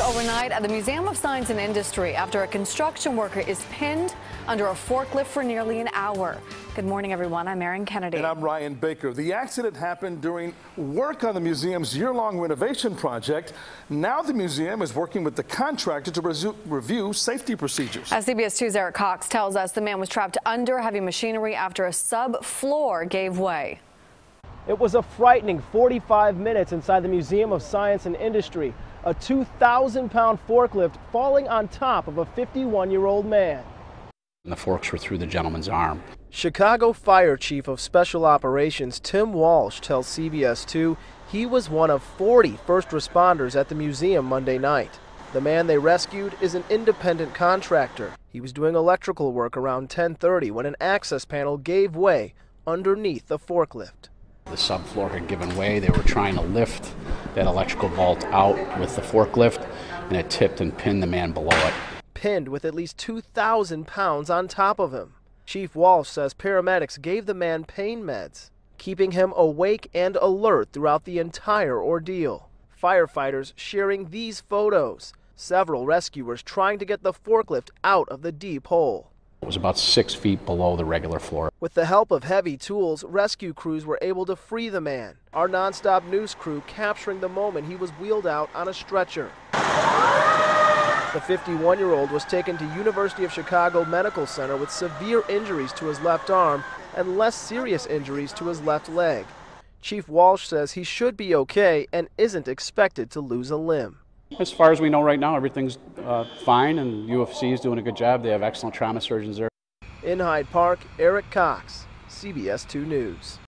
Overnight at the Museum of Science and Industry after a construction worker is pinned under a forklift for nearly an hour. Good morning, everyone. I'm Erin Kennedy. And I'm Ryan Baker. The accident happened during work on the museum's year-long renovation project. Now the museum is working with the contractor to review safety procedures. As CBS 2's Eric Cox tells us, the man was trapped under heavy machinery after a subfloor gave way. It was a frightening 45 minutes inside the Museum of Science and Industry. A 2,000 pound forklift falling on top of a 51 year old man. And the forks were through the gentleman's arm. Chicago Fire Chief of Special Operations Tim Walsh tells CBS 2 he was one of 40 first responders at the museum Monday night. The man they rescued is an independent contractor. He was doing electrical work around 10:30 when an access panel gave way underneath the forklift. The subfloor had given way. They were trying to lift that electrical vault out with the forklift, and it tipped and pinned the man below it. Pinned with at least 2,000 pounds on top of him. Chief Walsh says paramedics gave the man pain meds, keeping him awake and alert throughout the entire ordeal. Firefighters sharing these photos. Several rescuers trying to get the forklift out of the deep hole. It was about six feet below the regular floor. With the help of heavy tools, rescue crews were able to free the man. Our nonstop news crew capturing the moment he was wheeled out on a stretcher. The 51 year old was taken to University of Chicago Medical Center with severe injuries to his left arm and less serious injuries to his left leg. Chief Walsh says he should be okay and isn't expected to lose a limb. As far as we know right now, everything's uh, fine, and U of C is doing a good job. They have excellent trauma surgeons there. In Hyde Park, Eric Cox, CBS 2 News.